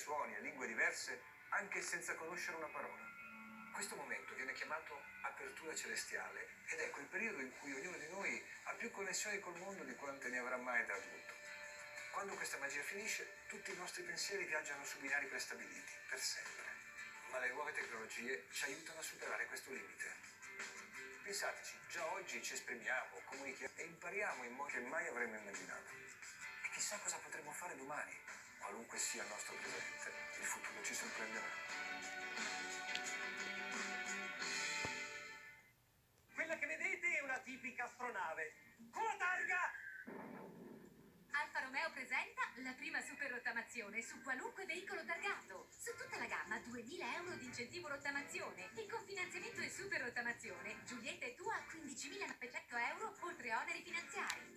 suoni e lingue diverse anche senza conoscere una parola. Questo momento viene chiamato apertura celestiale ed è quel periodo in cui ognuno di noi ha più connessioni col mondo di quante ne avrà mai da adulto. Quando questa magia finisce, tutti i nostri pensieri viaggiano su binari prestabiliti, per sempre. Ma le nuove tecnologie ci aiutano a superare questo limite. Pensateci, già oggi ci esprimiamo, comunichiamo e impariamo in modi che mai avremmo immaginato. Chissà cosa potremo fare domani. Qualunque sia il nostro presente, il futuro ci sorprenderà. Quella che vedete è una tipica astronave. Con la targa! Alfa Romeo presenta la prima super rottamazione su qualunque veicolo targato. Su tutta la gamma 2000 euro di incentivo rottamazione e con finanziamento e super rottamazione Giulietta e tu a 15.900 euro oltre oneri finanziari.